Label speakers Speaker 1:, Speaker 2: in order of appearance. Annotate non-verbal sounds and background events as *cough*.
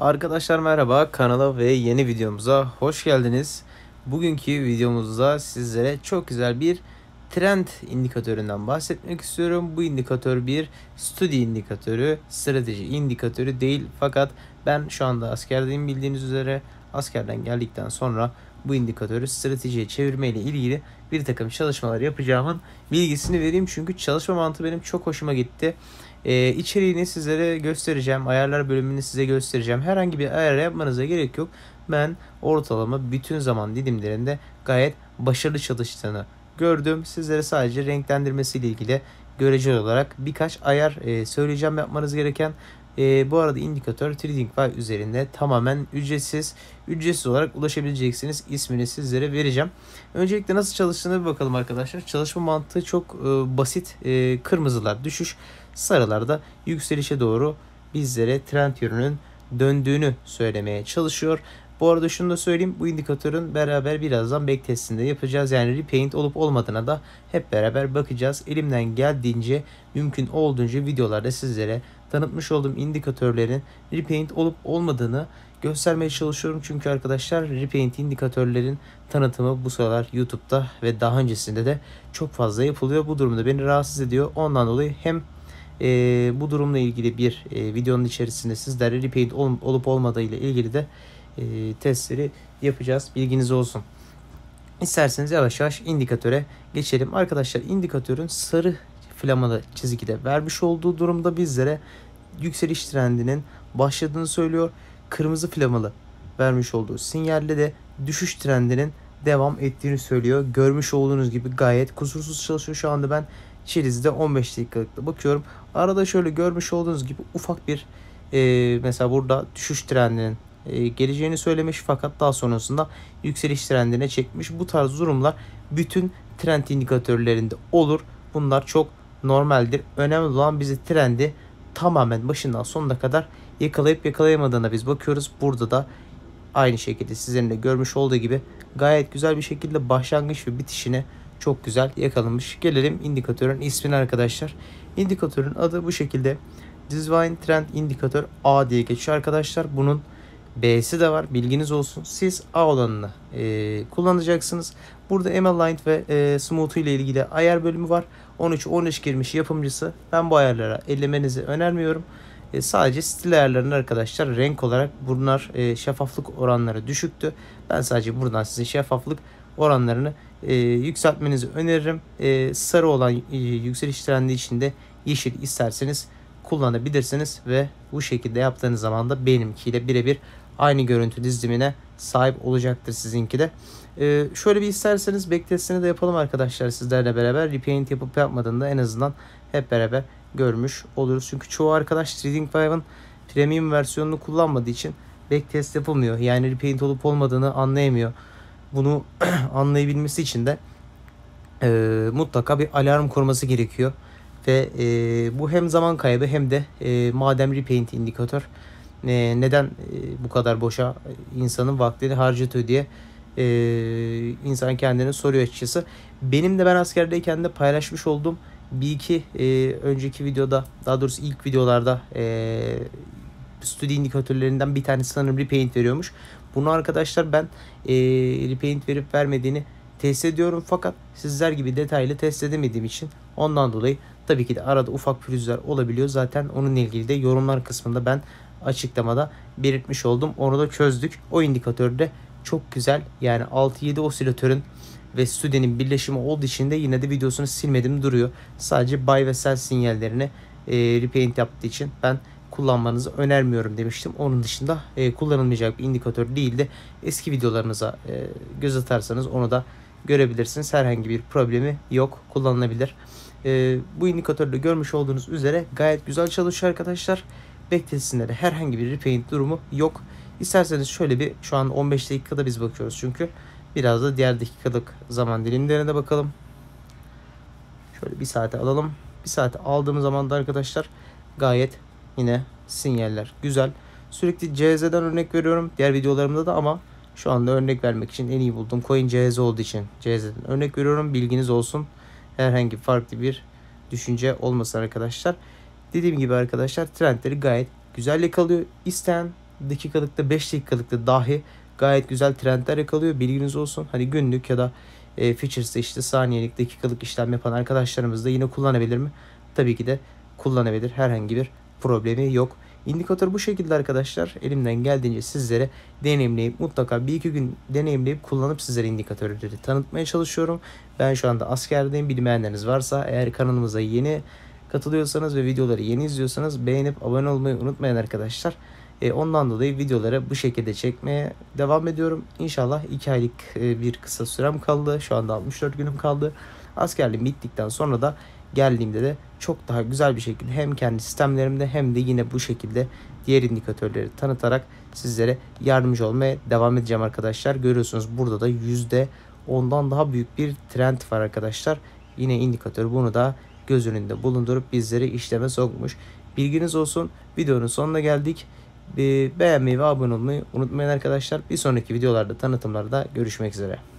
Speaker 1: Arkadaşlar merhaba kanala ve yeni videomuza hoş geldiniz. Bugünkü videomuzda sizlere çok güzel bir trend indikatöründen bahsetmek istiyorum. Bu indikatör bir studi indikatörü, strateji indikatörü değil. Fakat ben şu anda askerdeyim bildiğiniz üzere askerden geldikten sonra bu indikatörü stratejiye çevirme ile ilgili bir takım çalışmalar yapacağımın bilgisini vereyim. Çünkü çalışma mantığı benim çok hoşuma gitti. Ee, içeriğini sizlere göstereceğim. Ayarlar bölümünü size göstereceğim. Herhangi bir ayar yapmanıza gerek yok. Ben ortalama bütün zaman dilimlerinde gayet başarılı çalıştığını gördüm. Sizlere sadece renklendirmesiyle ilgili göreceli olarak birkaç ayar e, söyleyeceğim yapmanız gereken. E, bu arada indikatör TradingView üzerinde tamamen ücretsiz. Ücretsiz olarak ulaşabileceksiniz. İsmini sizlere vereceğim. Öncelikle nasıl çalıştığını bir bakalım arkadaşlar. Çalışma mantığı çok e, basit. E, kırmızılar düşüş, sarılarda yükselişe doğru bizlere trend yönünün döndüğünü söylemeye çalışıyor. Bu arada şunu da söyleyeyim. Bu indikatörün beraber birazdan backtestinde yapacağız. Yani repaint olup olmadığına da hep beraber bakacağız. Elimden geldiğince mümkün olduğunca videolarda sizlere tanıtmış olduğum indikatörlerin repaint olup olmadığını göstermeye çalışıyorum. Çünkü arkadaşlar repaint indikatörlerin tanıtımı bu sıralar YouTube'da ve daha öncesinde de çok fazla yapılıyor. Bu durumda beni rahatsız ediyor. Ondan dolayı hem e, bu durumla ilgili bir e, videonun içerisinde sizlere repaint ol, olup olmadığı ile ilgili de e, testleri yapacağız. Bilginiz olsun. İsterseniz yavaş yavaş indikatöre geçelim. Arkadaşlar indikatörün sarı flamalı çizgide vermiş olduğu durumda bizlere yükseliş trendinin başladığını söylüyor. Kırmızı flamalı vermiş olduğu sinyalle de düşüş trendinin devam ettiğini söylüyor. Görmüş olduğunuz gibi gayet kusursuz çalışıyor. Şu anda ben Çiliz'de 15 dakikalıkta bakıyorum. Arada şöyle görmüş olduğunuz gibi ufak bir e, mesela burada düşüş trendinin e, geleceğini söylemiş fakat daha sonrasında yükseliş trendine çekmiş. Bu tarz durumlar bütün trend indikatörlerinde olur. Bunlar çok normaldir. Önemli olan bizi trendi tamamen başından sonuna kadar yakalayıp yakalayamadığına biz bakıyoruz. Burada da aynı şekilde sizlerin de görmüş olduğu gibi gayet güzel bir şekilde başlangıç ve bitişine çok güzel yakalamış. Gelelim indikatörün ismine arkadaşlar. İndikatörün adı bu şekilde. Design Trend Indikatör A diye geçiyor arkadaşlar. Bunun B'si de var. Bilginiz olsun. Siz A olanını e, kullanacaksınız. Burada M-Aligned ve e, Smooth ile ilgili ayar bölümü var. 13-13 girmiş yapımcısı. Ben bu ayarlara ellemenizi önermiyorum. E, sadece stil ayarlarının arkadaşlar renk olarak bunlar e, şeffaflık oranları düşüktü. Ben sadece buradan size şeffaflık oranlarını e, yükseltmenizi öneririm. E, sarı olan e, yükseliş trendi içinde yeşil isterseniz kullanabilirsiniz ve bu şekilde yaptığınız zaman da benimkiyle birebir aynı görüntü dizimine sahip olacaktır sizinki de. Ee, şöyle bir isterseniz backtestini de yapalım arkadaşlar sizlerle beraber. Repaint yapıp yapmadığında en azından hep beraber görmüş oluruz. Çünkü çoğu arkadaş TradingView'ın premium versiyonunu kullanmadığı için backtest yapılmıyor. Yani repaint olup olmadığını anlayamıyor. Bunu *clears throat* anlayabilmesi için de e, mutlaka bir alarm kurması gerekiyor. Ve e, bu hem zaman kaybı hem de e, madem repaint indikatör e, neden e, bu kadar boşa insanın vaktini harcatıyor diye e, insan kendini soruyor açıkçası. Benim de ben askerdeyken de paylaşmış olduğum bir iki e, önceki videoda daha doğrusu ilk videolarda e, stüdyo indikatörlerinden bir tanesi sanırım repaint veriyormuş. Bunu arkadaşlar ben e, repaint verip vermediğini test ediyorum fakat sizler gibi detaylı test edemediğim için ondan dolayı tabii ki de arada ufak pürüzler olabiliyor. Zaten onunla ilgili de yorumlar kısmında ben açıklamada belirtmiş oldum. Onu da çözdük. O indikatörde çok güzel yani 6-7 osilatörün ve stüdyenin birleşimi olduğu için de yine de videosunu silmedim duruyor. Sadece buy ve sell sinyallerini e, repaint yaptığı için ben kullanmanızı önermiyorum demiştim. Onun dışında e, kullanılmayacak bir indikatör değil de eski videolarınıza e, göz atarsanız onu da görebilirsiniz. Herhangi bir problemi yok. Kullanılabilir. E, bu indikatörde görmüş olduğunuz üzere gayet güzel çalışıyor arkadaşlar. Backtestinde de herhangi bir repaint durumu yok. İsterseniz şöyle bir şu an 15 dakikada biz bakıyoruz çünkü. Biraz da diğer dakikalık zaman dilimlerine bakalım. Şöyle bir saate alalım. Bir saate aldığımız zaman da arkadaşlar gayet yine sinyaller güzel. Sürekli CZ'den örnek veriyorum diğer videolarımda da ama şu anda örnek vermek için en iyi buldum. Coin CZ olduğu için CZ'den örnek veriyorum. Bilginiz olsun. Herhangi farklı bir düşünce olmasın arkadaşlar. Dediğim gibi arkadaşlar trendleri gayet güzel yakalıyor. İsteyen dakikalıkta 5 dakikalıkta dahi gayet güzel trendler yakalıyor. Bilginiz olsun. Hani günlük ya da e, features'ta işte saniyelik dakikalık işlem yapan arkadaşlarımız da yine kullanabilir mi? Tabii ki de kullanabilir. Herhangi bir problemi yok. İndikatör bu şekilde arkadaşlar. Elimden geldiğince sizlere deneyimleyip mutlaka bir iki gün deneyimleyip kullanıp sizlere indikatörleri tanıtmaya çalışıyorum. Ben şu anda askerdeyim. Bilmeyenleriniz varsa eğer kanalımıza yeni katılıyorsanız ve videoları yeni izliyorsanız beğenip abone olmayı unutmayın arkadaşlar. E, ondan dolayı videoları bu şekilde çekmeye devam ediyorum. İnşallah 2 aylık e, bir kısa sürem kaldı. Şu anda 64 günüm kaldı. Askerliğim bittikten sonra da geldiğimde de çok daha güzel bir şekilde hem kendi sistemlerimde hem de yine bu şekilde diğer indikatörleri tanıtarak sizlere yardımcı olmaya devam edeceğim arkadaşlar. Görüyorsunuz burada da yüzde ondan daha büyük bir trend var arkadaşlar. Yine indikatör bunu da göz önünde bulundurup bizleri işleme sokmuş. Bilginiz olsun. Videonun sonuna geldik. Beğenmeyi ve abone olmayı unutmayın arkadaşlar. Bir sonraki videolarda tanıtımlarda görüşmek üzere.